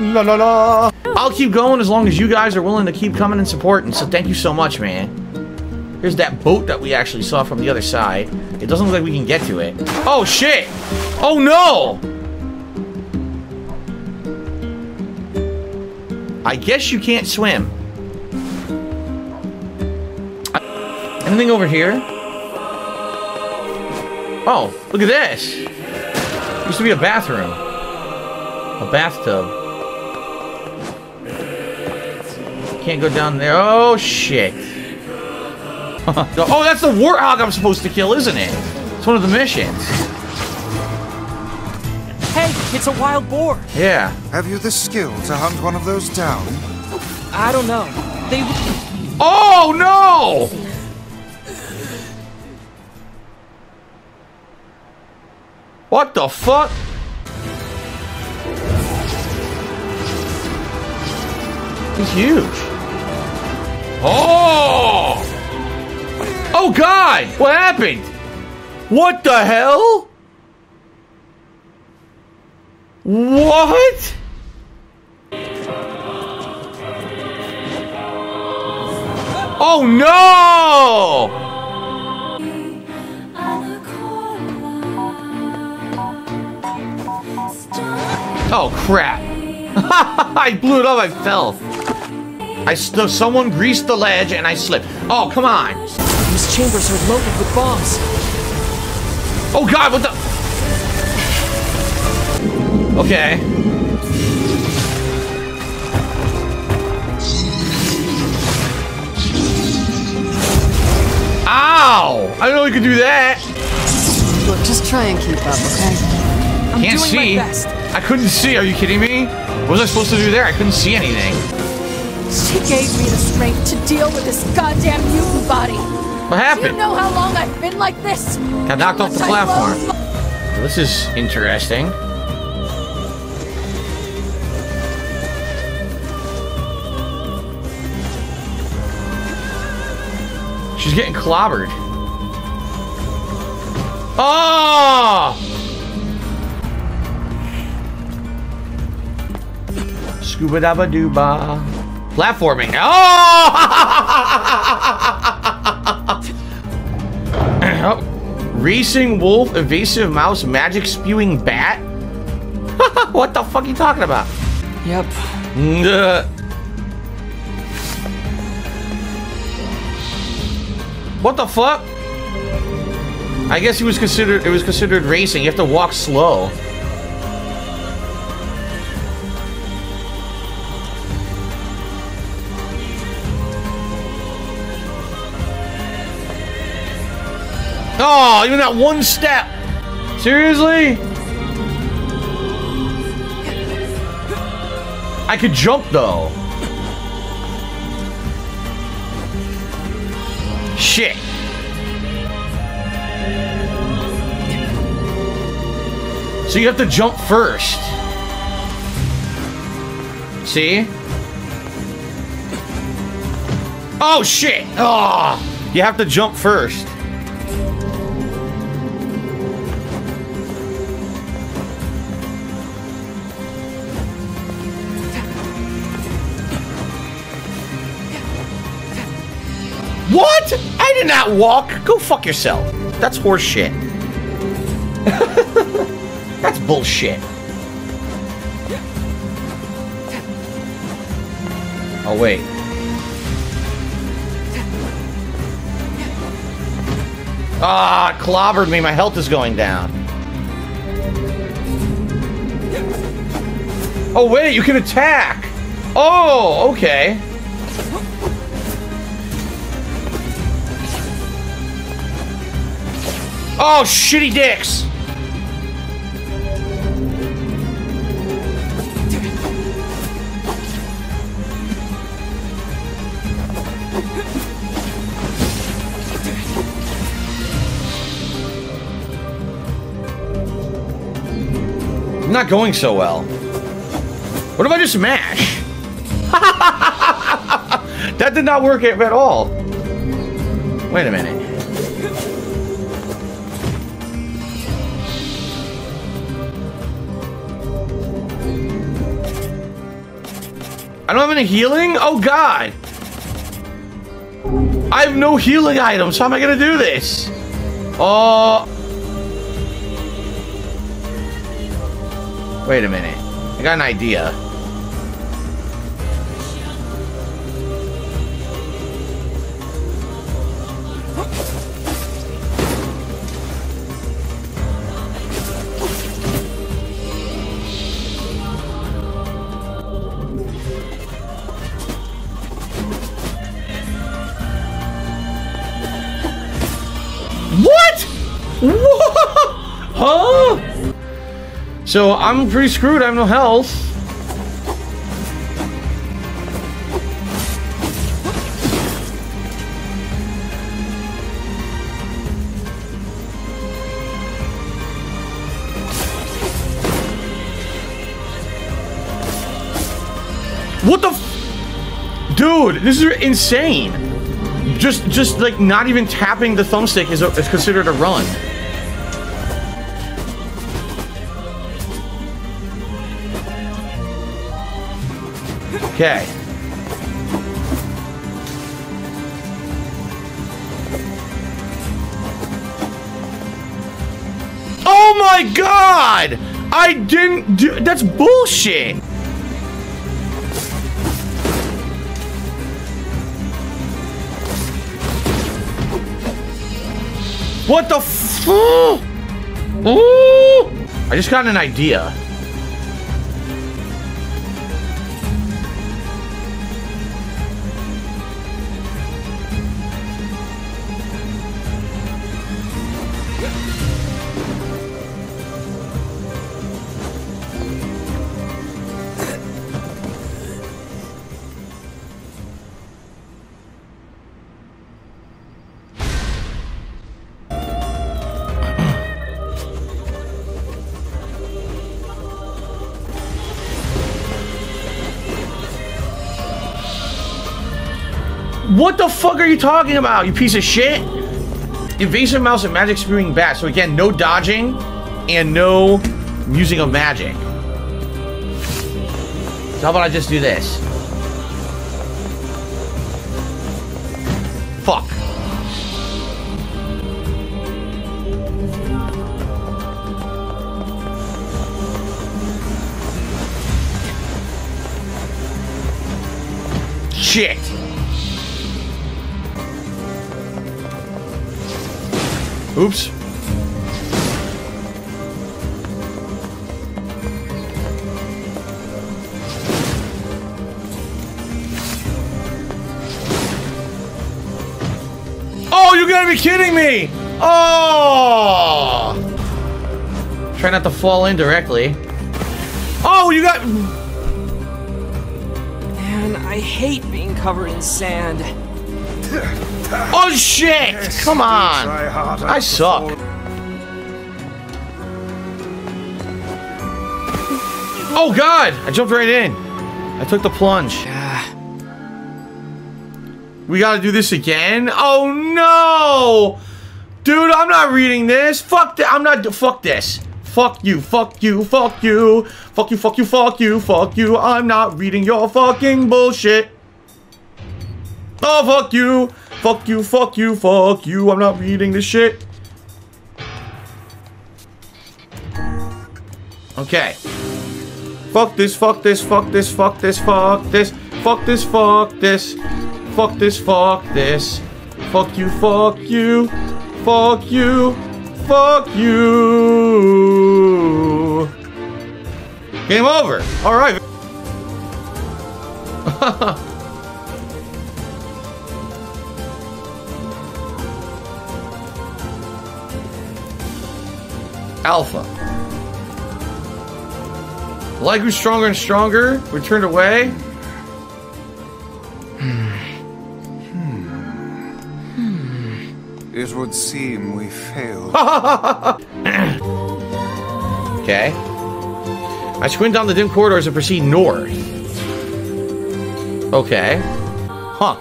La la la. I'll keep going as long as you guys are willing to keep coming and supporting. So thank you so much, man. Here's that boat that we actually saw from the other side. It doesn't look like we can get to it. Oh, shit! Oh, no! I guess you can't swim. Anything over here? Oh, look at this. Used to be a bathroom. A bathtub. Can't go down there. Oh, shit. oh, that's the warthog I'm supposed to kill, isn't it? It's one of the missions. Hey, it's a wild boar. Yeah. Have you the skill to hunt one of those down? I don't know. They. Oh no! What the fuck? He's huge. Oh! Oh god! What happened? What the hell? What? Oh no! Oh crap! I blew it up. I fell. I someone greased the ledge and I slipped. Oh come on! These chambers are loaded with bombs. Oh god! What the? Okay. Ow! I didn't know you could do that. Look, just try and keep up, okay? I'm Can't doing see. my best. I couldn't see. Are you kidding me? What was I supposed to do there? I couldn't see anything. She gave me the strength to deal with this goddamn mutant body. What Do you happened? know how long I've been like this? Got knocked off the How much I platform. This is interesting. She's getting clobbered. Oh! Scuba dabba dooba. Platforming. Oh! oh! Racing wolf, evasive mouse, magic spewing bat? what the fuck are you talking about? Yep. What the fuck? I guess he was considered it was considered racing. You have to walk slow. Oh, even that one step. Seriously? I could jump though. Shit. So you have to jump first. See? Oh shit! Oh, you have to jump first. Not walk. Go fuck yourself. That's horse shit. That's bullshit. Oh, wait. Ah, clobbered me. My health is going down. Oh, wait. You can attack. Oh, okay. Oh, shitty dicks! Not going so well. What if I just mash? that did not work at all. Wait a minute. I don't have any healing? Oh god! I have no healing items. How am I gonna do this? Oh. Wait a minute. I got an idea. Huh? So I'm pretty screwed. I have no health. What the Dude, this is insane. Just, just like not even tapping the thumbstick is, is considered a run. Okay. Oh my god! I didn't do- that's bullshit! What the f- Ooh! I just got an idea. What the fuck are you talking about, you piece of shit? Invasive mouse and magic spewing bat. So again, no dodging and no using of magic. So how about I just do this? Fuck. Shit. Oops. Oh, you gotta be kidding me! Oh! Try not to fall in directly. Oh, you got. Man, I hate being covered in sand. Oh shit! Come on! I suck. Oh god! I jumped right in. I took the plunge. Ah. We gotta do this again? Oh no! Dude, I'm not reading this. Fuck that. I'm not. Fuck this. Fuck you. Fuck you. Fuck you. Fuck you. Fuck you. Fuck you. Fuck you. I'm not reading your fucking bullshit. Oh, fuck you. Fuck you, fuck you, fuck you. I'm not reading this shit. Okay. Fuck this, fuck this, fuck this, fuck this, fuck this. Fuck this, fuck this. Fuck this, fuck this. Fuck you, fuck you. Fuck you. Fuck you. Game over. All right. Alpha. Like who's stronger and stronger? We turned away. Hmm. It would seem we failed. Okay. I squint down the dim corridors and proceed north. Okay. Huh.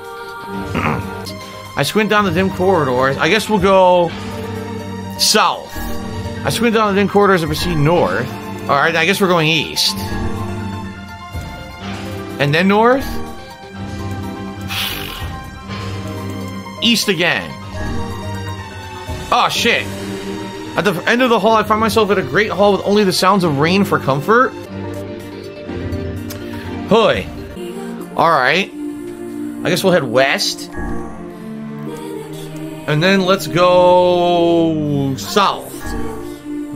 I squint down the dim corridors. I guess we'll go south. I squint down the dim corridors and proceed north. Alright, I guess we're going east. And then north? East again. Oh, shit. At the end of the hall, I find myself at a great hall with only the sounds of rain for comfort. Hoy. Alright. I guess we'll head west. And then let's go south.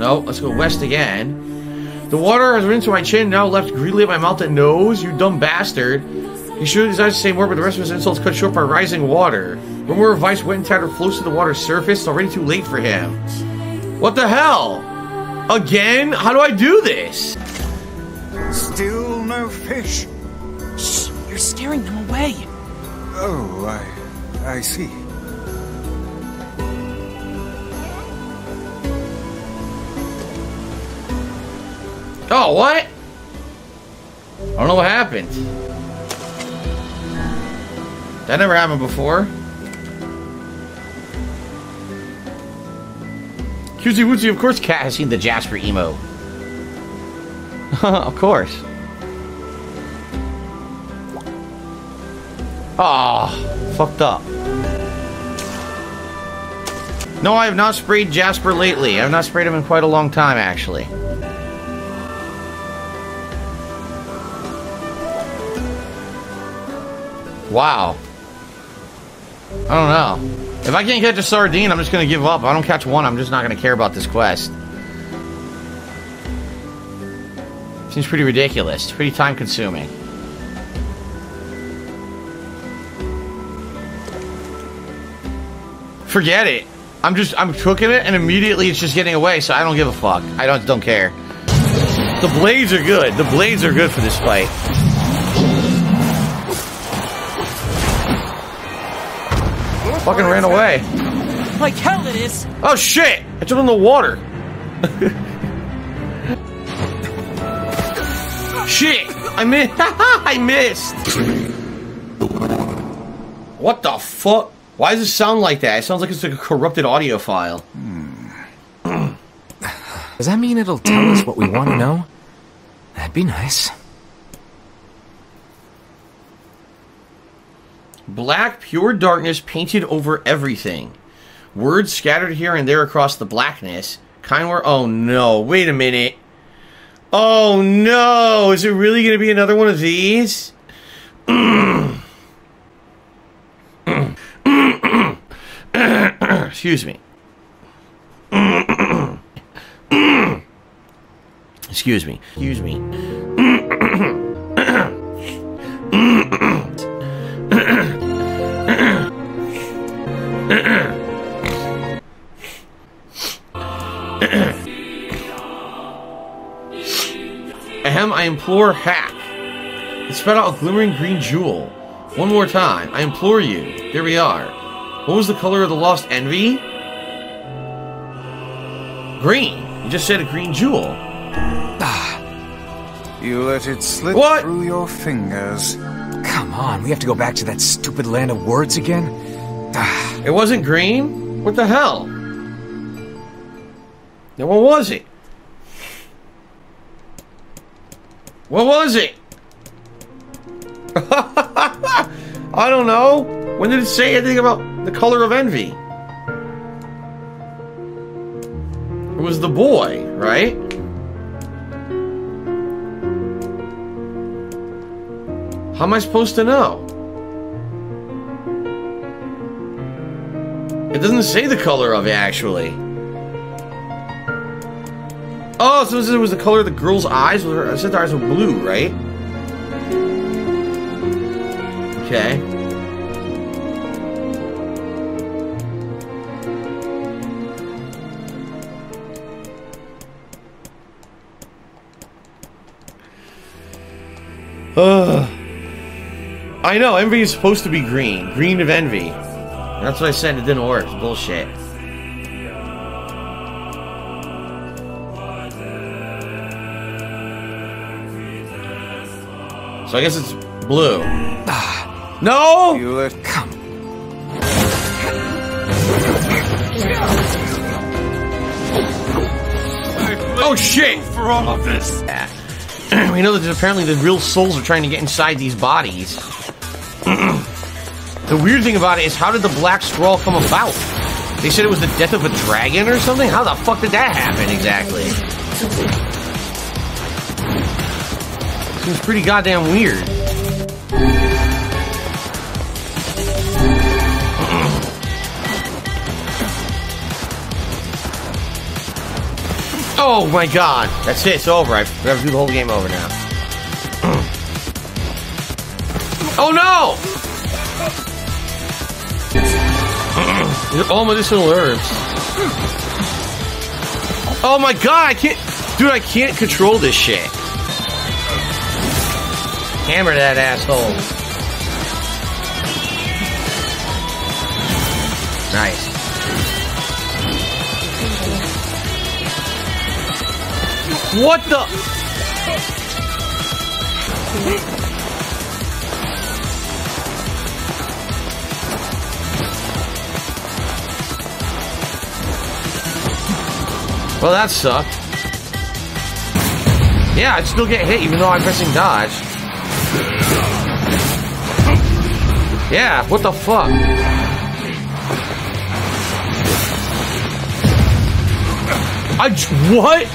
No, let's go west again. The water has risen to my chin, now left greedily at my mouth and nose. You dumb bastard. He should have desired to say more, but the rest of his insults cut short by rising water. One more vice wet and tattered floats to the water's surface. It's already too late for him. What the hell? Again? How do I do this? Still no fish. Shh, you're scaring them away. Oh, I. I see. Oh, what? I don't know what happened. That never happened before. Cutesy Wootsy, of course Cat has seen the Jasper emo. of course. Ah, fucked up. No, I have not sprayed Jasper lately. I have not sprayed him in quite a long time, actually. Wow. I don't know. If I can't catch a sardine, I'm just gonna give up. If I don't catch one, I'm just not gonna care about this quest. Seems pretty ridiculous. Pretty time consuming. Forget it. I'm just I'm cooking it and immediately it's just getting away, so I don't give a fuck. I don't don't care. The blades are good. The blades are good for this fight. Fucking ran away. Like hell it is. Oh shit! I jumped in the water. shit! I missed. I missed. What the fuck? Why does it sound like that? It sounds like it's like a corrupted audio file. Does that mean it'll tell us what we want to know? That'd be nice. Black, pure darkness painted over everything. Words scattered here and there across the blackness. Kind word. Oh no, wait a minute. Oh no, is it really going to be another one of these? Excuse me. Excuse me. Excuse me. I implore hack. It spread out a glimmering green jewel. One more time, I implore you. There we are. What was the color of the lost envy? Green. You just said a green jewel. Ah. You let it slip What? through your fingers. Come on, we have to go back to that stupid land of words again? Ah, It wasn't green? What the hell? Then what was it? What was it? I don't know. When did it say anything about the color of envy? It was the boy, right? How am I supposed to know? It doesn't say the color of it, actually. Oh, so it was the color of the girl's eyes? I said their eyes were blue, right? Okay. Ugh. I know, envy is supposed to be green. Green of envy. That's what I said, it didn't work. Bullshit. So I guess it's blue. no! You let come. Oh shit! For all of this. we know that apparently the real souls are trying to get inside these bodies. the weird thing about it is, how did the black scroll come about? They said it was the death of a dragon or something? How the fuck did that happen exactly? Seems pretty goddamn weird. Oh my god. That's it. It's over. I have to do the whole game over now. oh no! All medicinal herbs. Oh my god, I can't... Dude, I can't control this shit. Hammer that asshole. Nice. What the? Well, that sucked. Yeah, I'd still get hit even though I'm pressing dodge. Yeah, what the fuck? I what?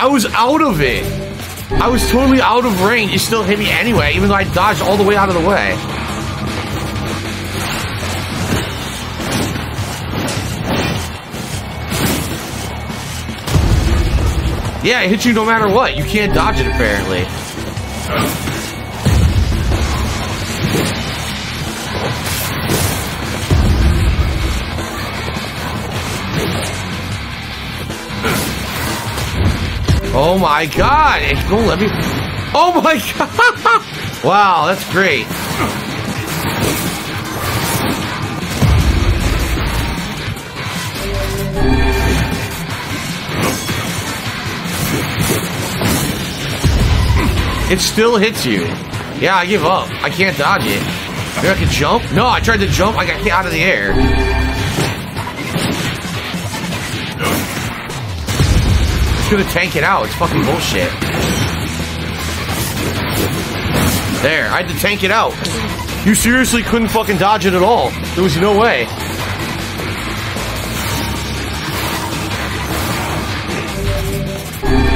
I was out of it. I was totally out of range. It still hit me anyway, even though I dodged all the way out of the way. Yeah, it hits you no matter what. You can't dodge it, apparently. Oh my god! It won't let me. Oh my god! Wow, that's great. It still hits you. Yeah, I give up. I can't dodge it. Maybe I can jump? No, I tried to jump. I got hit out of the air. It's gonna tank it out. It's fucking bullshit. There, I had to tank it out. You seriously couldn't fucking dodge it at all. There was no way.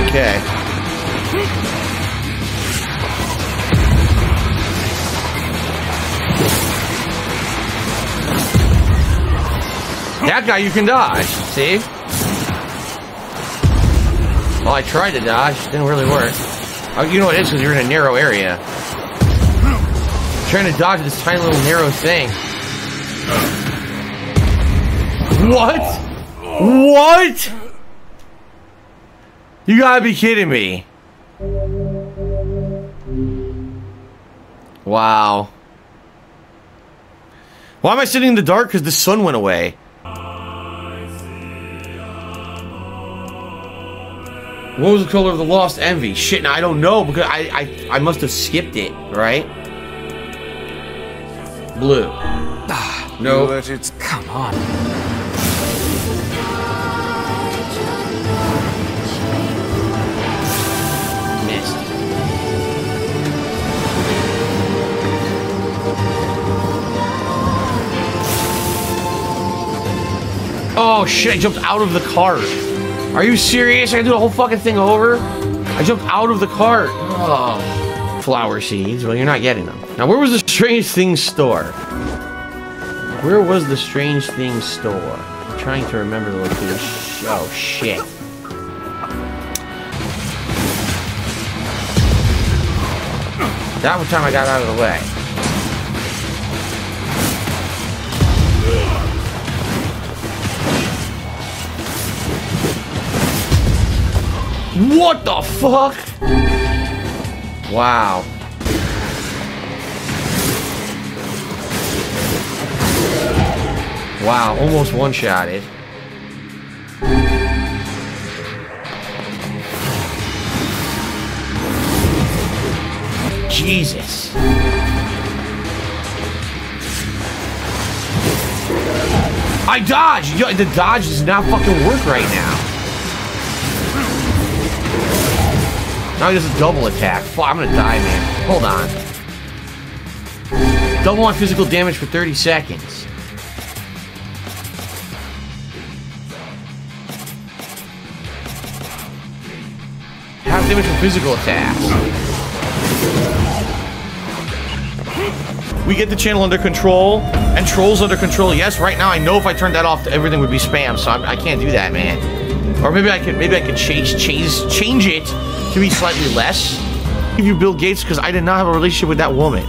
Okay. That guy you can dodge, see? Well, I tried to dodge. Didn't really work. Oh, you know what it is because you're in a narrow area. trying to dodge this tiny little narrow thing. What? What? You gotta be kidding me. Wow. Why am I sitting in the dark? Because the sun went away. What was the color of the lost envy? Shit, now I don't know because I I, I must have skipped it, right? Blue. no. Let it Come on. Missed. Oh shit, I jumped out of the cart. Are you serious? I do the whole fucking thing over? I jumped out of the cart. Oh. Flower seeds. Well, you're not getting them. Now, where was the Strange Things store? Where was the Strange Things store? I'm trying to remember the location. Oh, shit. That was time I got out of the way. What the fuck? Wow. Wow, almost one-shotted. Jesus. I dodge! Yo, The dodge does not fucking work right now. Now he does a double attack. Fuck, I'm gonna die, man. Hold on. Double on physical damage for 30 seconds. Half damage from physical attacks. We get the channel under control and trolls under control. Yes, right now I know if I turned that off, everything would be spam, so I'm, I can not do that, man. Or maybe I could maybe I could change change change it to be slightly less. Give you Bill Gates because I did not have a relationship with that woman.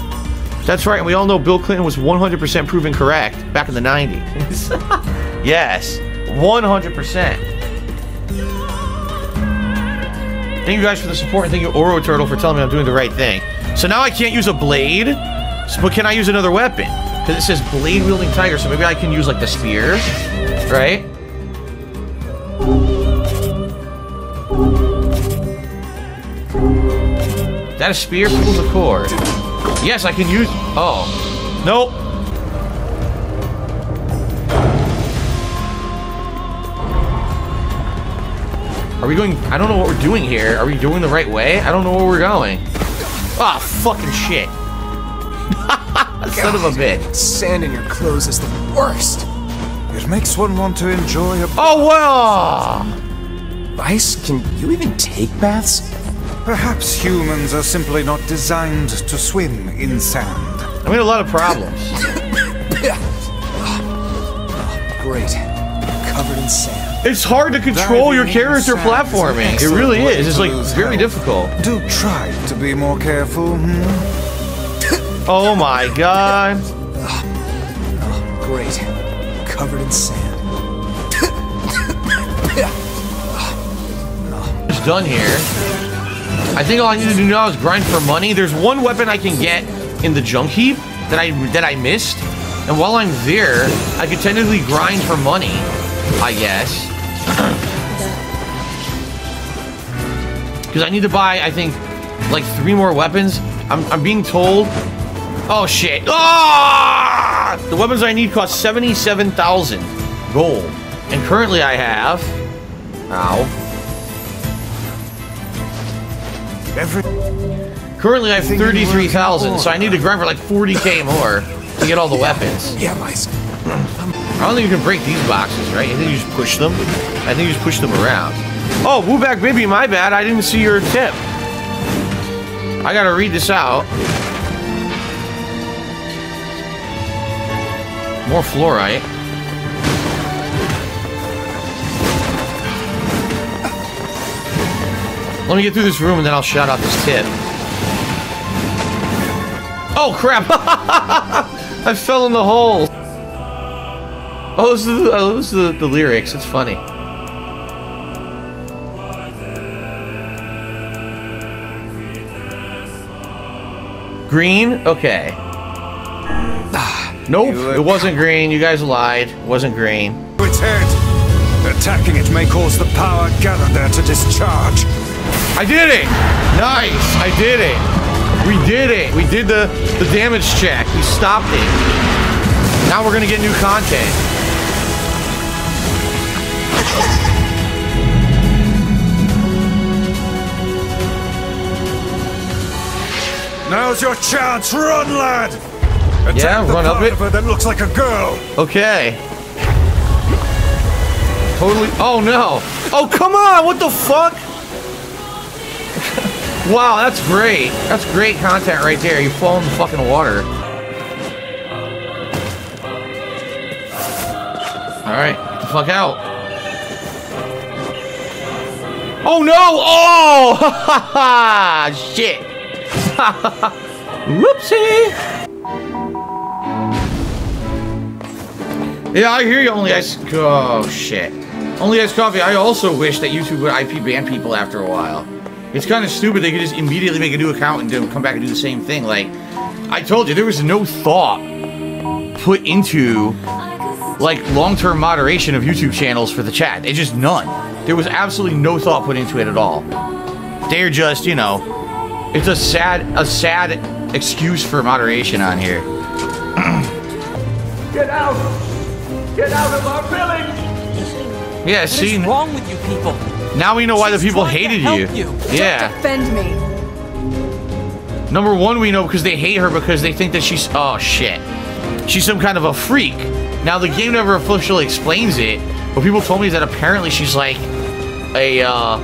That's right, and we all know Bill Clinton was 100% proven correct back in the 90s. yes, 100%. Thank you guys for the support, and thank you, Oro Turtle, for telling me I'm doing the right thing. So now I can't use a blade, but can I use another weapon? Because it says blade wielding tiger, so maybe I can use like the spear, right? That spear pulls a cord. Yes, I can use. Oh, nope. Are we going? I don't know what we're doing here. Are we doing the right way? I don't know where we're going. Ah, oh, fucking shit. Son of a bitch. Sand in your clothes is the worst. It makes one want to enjoy a. Oh well. Ice, can you even take baths? Perhaps humans are simply not designed to swim in sand. I mean, a lot of problems. Great. Covered in sand. It's hard to control your character platforming. It really is. It's like very difficult. Do try to be more careful. Hmm? oh my god. Oh, great. Covered in sand. it's done here. I think all I need to do now is grind for money. There's one weapon I can get in the junk heap that I that I missed. And while I'm there, I could technically grind for money, I guess. Because I need to buy, I think, like three more weapons. I'm, I'm being told. Oh shit! Ah! The weapons I need cost seventy-seven thousand gold, and currently I have. Ow. Every Currently I have 33,000, so I need to grind for like 40k more to get all the weapons. Yeah, Ice. I don't think you can break these boxes, right? I think you just push them. I think you just push them around. Oh, Wooback Baby, my bad. I didn't see your tip. I gotta read this out. More fluorite. Let me get through this room and then I'll shout out this tip. Oh crap! I fell in the hole. Oh, this is, the, oh, this is the, the lyrics. It's funny. Green? Okay. nope, it wasn't green. You guys lied. It wasn't green. its head. Attacking it may cause the power gathered there to discharge. I did it! Nice! I did it! We did it! We did the, the damage check. We stopped it. Now we're gonna get new content. Now's your chance. Run, lad! Attack Yeah, run up it. that looks like a girl. Okay. Totally. Oh no! Oh come on! What the fuck? Wow, that's great. That's great content right there. You fall in the fucking water. All right, fuck out. Oh no! Oh! Ha ha ha! Shit! Whoopsie! Yeah, I hear you, Only Ice... Oh, shit. Only Ice Coffee, I also wish that YouTube would IP ban people after a while. It's kind of stupid they could just immediately make a new account and do, come back and do the same thing. Like, I told you, there was no thought put into, like, long-term moderation of YouTube channels for the chat. It's just none. There was absolutely no thought put into it at all. They're just, you know, it's a sad, a sad excuse for moderation on here. Get out! Get out of our village! Yeah, What see, is wrong with you people? Now we know why the people hated you. you. Yeah. Defend me. Number one, we know because they hate her because they think that she's oh shit, she's some kind of a freak. Now the game never officially explains it, but people told me that apparently she's like a uh,